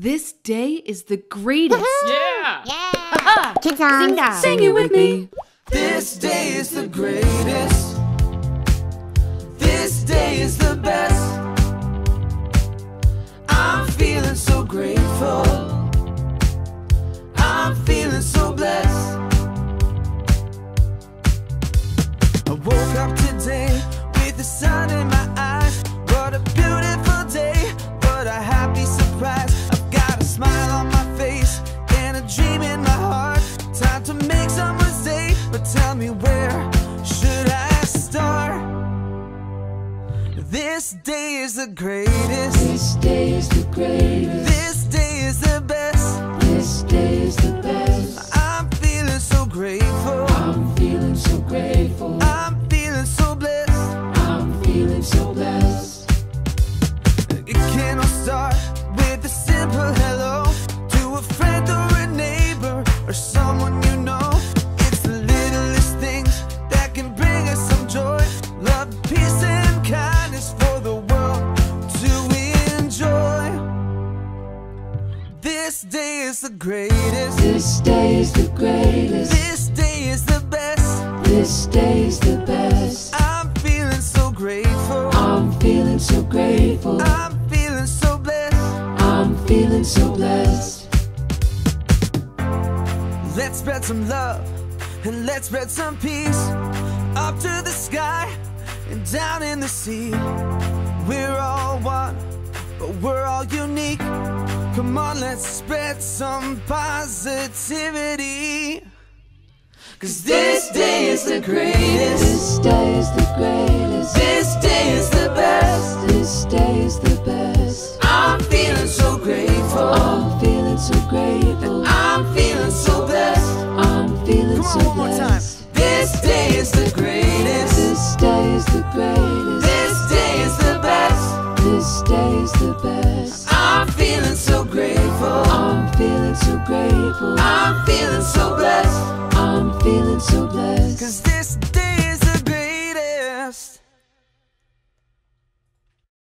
This day is the greatest. Yeah. Yeah. Kids on. Sing that. Sing it with me. This day is the greatest. This day is the best. I'm feeling so grateful. Tell me where should I start? This day is the greatest. This day is the greatest. This day is the best. This day is the best. I'm feeling so grateful. I'm feeling so grateful. I'm feeling so blessed. I'm feeling so blessed. It can all start with a simple hello to a friend This day is the greatest. This day is the greatest. This day is the best. This day is the best. I'm feeling so grateful. I'm feeling so grateful. I'm feeling so blessed. I'm feeling so blessed. Let's spread some love and let's spread some peace up to the sky and down in the sea. We're all one, but we're all unique. Come on, let's spread some positivity. Cause this day is the greatest, This day is the greatest. this day is the best. This day is the best. I'm feeling so grateful, I'm feeling so grateful. I'm feeling so blessed. I'm feeling so on, one more time. blessed. This day is the greatest. This day is the greatest. This day is the best. This day is the best. I'm feeling so grateful. I'm feeling so grateful. I'm feeling so blessed. I'm feeling so blessed.